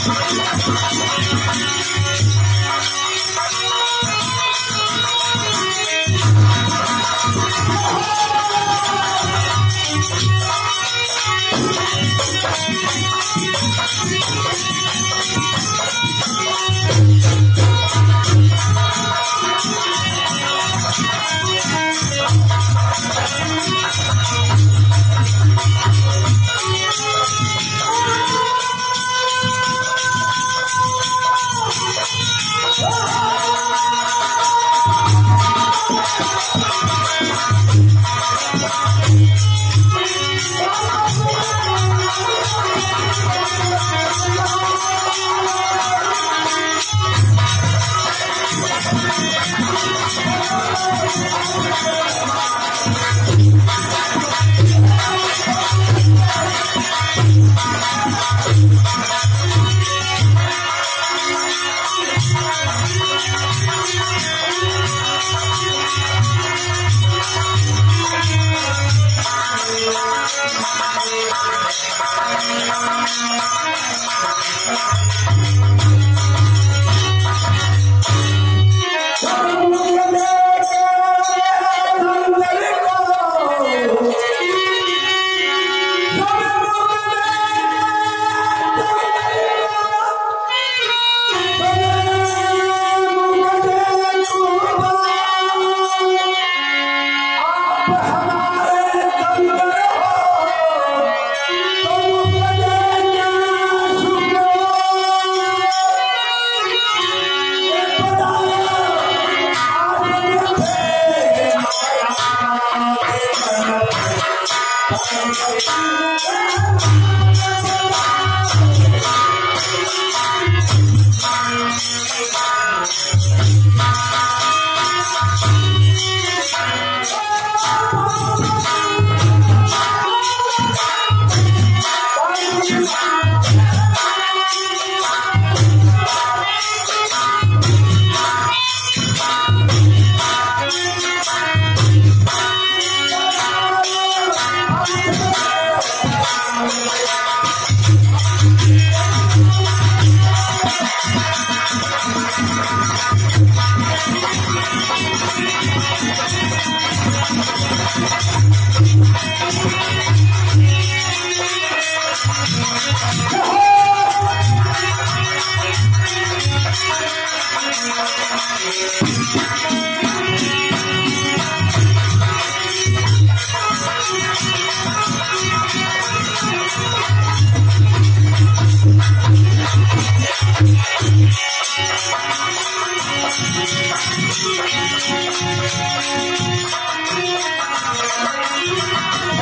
Thank. I'm